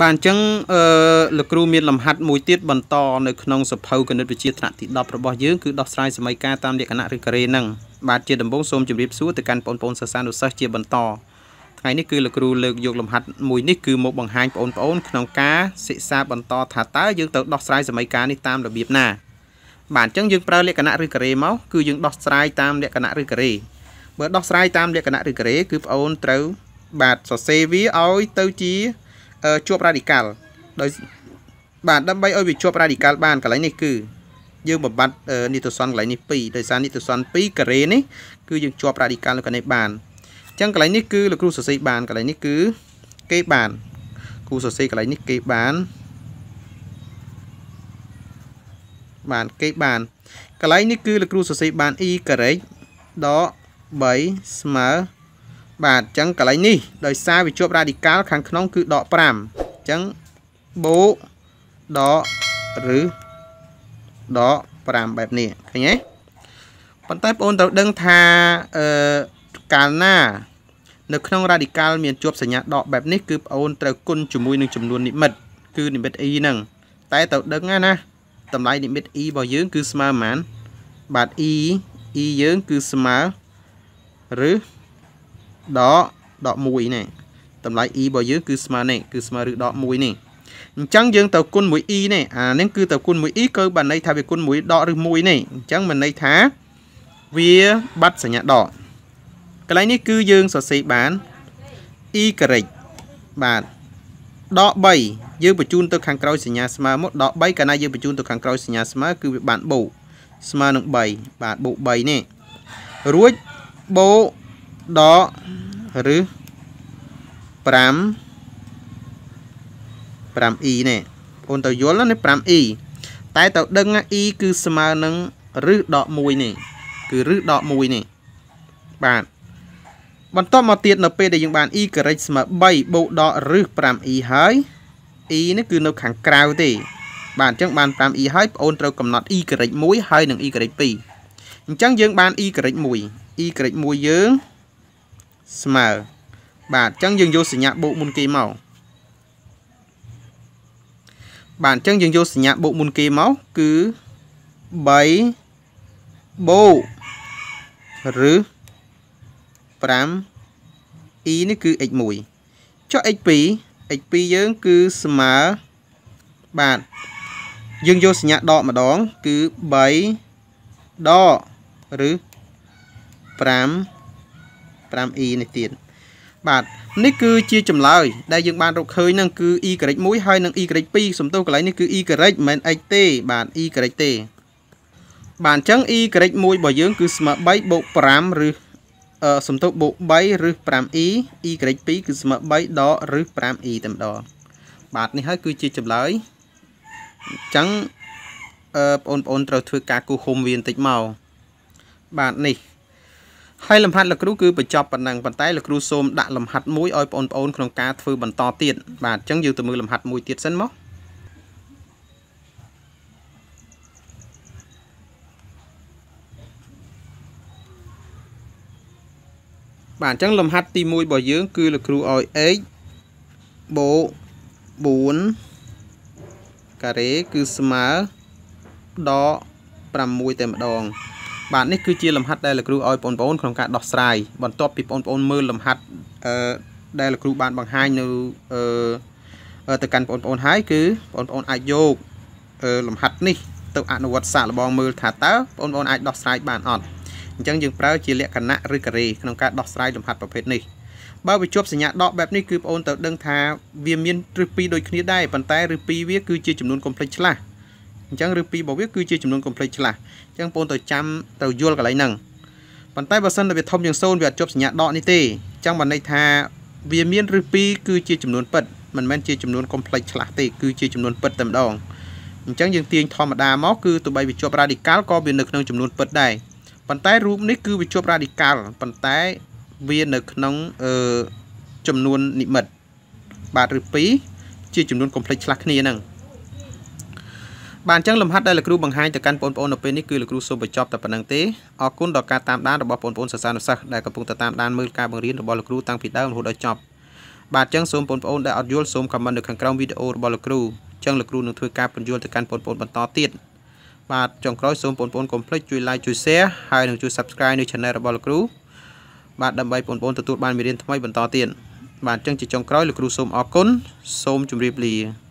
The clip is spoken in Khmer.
បាទអញ្ចឹងអឺលោកគ្រូមានលំហាត់មួយទៀតបន្តនៅក្នុងសភៅគណិតវិទ្យាថ្នាក់ទី10របស់យើងគឺដោះស្រាយសមីការតាមលក្ខណៈឬការ៉េហ្នឹងបាទជាដំបូងសូមជម្រាបសួរទៅកាន់បងប្អូនសិស្សានុសិស្សជាបន្តថ្ងៃនេះគឺលោកគ្រូលើកយកលំហាត់មួយនេះគឺមកបង្ហាញបងប្អូនក្នុងការសិក្សាបន្តថាតើយើងទៅដោះស្រាយសមីការនេះតាមរបៀបណាបាទអញ្ចឹងយើងប្រើលក្ខណៈឬការ៉េមកគឺយើងដោះស្រាយតាមលក្ខណៈឬការ៉េបើដោះស្រាយតាមលក្ខណៈឬការ៉េគឺបងប្អូនត្រូវបាទសរសេរវាឲ្យទៅជា ជាប់រ៉ាឌីកាល់ដោយបាទដើម្បីឲ្យវាជាប់រ៉ាឌីកាល់បានកន្លែងនេះគឺយើងបំបត្តិនីតិសនកន្លែងនេះ2ដោយសារនីតិសន2ការ៉េនេះគឺយើងជាប់រ៉ាឌីកាល់នៅកន្លែងបានអញ្ចឹងកន្លែងនេះគឺលោកគ្រូសរសេរបានកន្លែងនេះគឺគេបានគ្រូសរសេរកន្លែងនេះគេបានបានគេបានកន្លែងនេះគឺលោកគ្រូសរសេរបាន e ការ៉េដក3ស្មើ បាទអញ្ចឹងកន្លែងនេះដោយសារវាជាប់រ៉ាឌីកាល់ខាងក្នុងគឺដក5អញ្ចឹងបូកដកឬដក5បែបនេះឃើញទេប៉ុន្តែបងប្អូនត្រូវដឹងថាអឺកាលណានៅក្នុងរ៉ាឌីកាល់មានជាប់សញ្ញាដកបែបនេះគឺបងប្អូនត្រូវគុណជាមួយនឹងចំនួននិមិត្តគឺនិមិត្ត e ហ្នឹងតែត្រូវដឹងណាតម្លៃនិមិត្ត e របស់យើងគឺស្មើប៉ុន្មានបាទ e e យើងគឺស្មើឬ ដកដក1នេះតម្លៃ e របស់យើងគឺស្មើនេះគឺស្មើឬដក1នេះអញ្ចឹងយើងទៅគុណមួយ e នេះអានេះគឺទៅគុណមួយ e គឺបានន័យថាវាគុណមួយដកឬ1នេះអញ្ចឹងមានន័យថាវាបាត់សញ្ញាដកកន្លែងនេះគឺយើងសរសេរបាន e ការ៉េបាទដក3យើងបញ្ជូនទៅខាងក្រោយសញ្ញាស្មើមកដក3កាលណាយើងបញ្ជូនទៅខាងក្រោយសញ្ញាស្មើគឺវាបានបូកស្មើនឹង3បាទបូក3នេះរួចបូក ដកឬ5 5e នេះបងទៅយល់ណា 5e តែទៅដឹង e គឺស្មើនឹងរឹសដក1នេះគឺរឹសដក1នេះបាទបន្តមកទៀតនៅពេលដែលយើងបាន e ការ៉េស្មើ3បូកដករឹស 5e ហើយ e នេះគឺនៅខាងក្រៅទេបាទអញ្ចឹងបាន 5e ហើយបងអូនត្រូវកំណត់ e ការ៉េ1ហើយនិង e ការ៉េ2អញ្ចឹងយើងបាន e ការ៉េ1 e ការ៉េ1យើង ស្មើបាទអញ្ចឹងយើងយកសញ្ញាបូកមុនគេមកបាទអញ្ចឹងយើងយកសញ្ញាបូកមុនគេមកគឺ3បូកឬ5 e នេះគឺ x1 ចុះ x2 x2 យើងគឺស្មើបាទយើងយកសញ្ញាដកម្ដងគឺ3ដកឬ5 5e នេះទៀតបាទនេះគឺជាចម្លើយដែលយើងបានរកឃើញហ្នឹងគឺ e ការ៉េ1ហើយនិង e ការ៉េ2សំទោសកន្លែងនេះគឺ e ការ៉េមិនមែន x ទេបាទ e ការ៉េទេបាទអញ្ចឹង e ការ៉េ1របស់យើងគឺស្មើ3បូក5ឬអឺសំទោសបូក3ឬ 5e e ការ៉េ2គឺស្មើ3ដកឬ 5e តែម្ដងបាទនេះហើយគឺជាចម្លើយអញ្ចឹងអឺបងប្អូនត្រូវធ្វើការគូហុំវាបន្តិចមកបាទនេះ ហើយលំហាត់លោកគ្រូគឺបញ្ចប់ប៉ុណ្ណឹងប៉ុន្តែលោកគ្រូសូមដាក់លំហាត់មួយឲ្យបងប្អូនក្នុងការធ្វើបន្តទៀតបាទអញ្ចឹងយើងទៅមើលលំហាត់មួយទៀតសិនមកបាទអញ្ចឹងលំហាត់ទី1របស់យើង គឺលោកគ្រូឲ្យ x បូក4ការ៉េគឺស្មើដល់6តែម្ដង បាទនេះគឺជាលំហាត់ដែលលោកគ្រូឲ្យបងប្អូនក្នុងការដោះស្រាយបន្ទាប់ពីបងប្អូនមើលលំហាត់អឺដែលលោកគ្រូបានបង្ហាញនៅអឺទៅកាន់បងប្អូនហើយគឺបងប្អូនអាចយកអឺលំហាត់នេះទៅអនុវត្តសាកល្បងមើលថាតើបងប្អូនអាចដោះស្រាយបានអត់អញ្ចឹងយើងប្រើជាលក្ខណៈឬការ៉េក្នុងការដោះស្រាយលំហាត់ប្រភេទនេះបើវាជាប់សញ្ញាដកបែបនេះគឺបងប្អូនត្រូវដឹងថាវាមានឫសពីរដូចគ្នាដែរប៉ុន្តែឫសពីរវាគឺជាចំនួនកុំភ្លេចឆ្លាស់ អញ្ចឹងឬពីរបស់វាគឺជាចំនួនកុំភ្លេចឆ្លាស់អញ្ចឹងបងទៅចាំទៅយល់កន្លែងហ្នឹងប៉ុន្តែបើសិនតែវាធំជាង0វាអត់ជាប់សញ្ញាដកនេះទេអញ្ចឹងបានន័យថាវាមានឬពីគឺជាចំនួនពិតមិនមែនជាចំនួនកុំភ្លេចឆ្លាស់ទេគឺជាចំនួនពិតតែម្ដងអញ្ចឹងយើងទាញធម្មតាមកគឺទោះបីវាជាប់រ៉ាឌីកាល់ក៏វានៅក្នុងចំនួនពិតដែរប៉ុន្តែរូបនេះគឺវាជាប់រ៉ាឌីកាល់ប៉ុន្តែវានៅក្នុងអឺចំនួននិមិត្តបាទឬ2ជាចំនួនកុំភ្លេចឆ្លាស់គ្នាហ្នឹង បាទអញ្ចឹងលំហាត់ដែលលោកគ្រូបង្ហាញទៅកាន់បងប្អូននៅពេលនេះគឺលោកគ្រូសូមបញ្ចប់តែប៉ុណ្្នឹងទេអរគុណដល់ការតាមដានរបស់បងប្អូនសិស្សានុសិស្សដែលកំពុងតែតាមដានមើលការបង្រៀនរបស់លោកគ្រូតាំងពីដើមរហូតដល់ចប់បាទអញ្ចឹងសូមបងប្អូនដែលអត់យល់សូមខមមិននៅខាងក្រោមវីដេអូរបស់លោកគ្រូអញ្ចឹងលោកគ្រូនឹងធ្វើការបញ្យល់ទៅកាន់បងប្អូនបន្តទៀតបាទចុងក្រោយសូមបងប្អូនកុំភ្លេចជួយ like ជួយ share ហើយនឹងជួយ subscribe នៅ channel របស់លោកគ្រូបាទដើម្បីបងប្អូនទទួលបានមេរៀនថ្មីបន្តទៀតបាទអញ្ចឹងជាចុងក្រោយលោកគ្រូសូមអរគុណសូមជម្រាបលា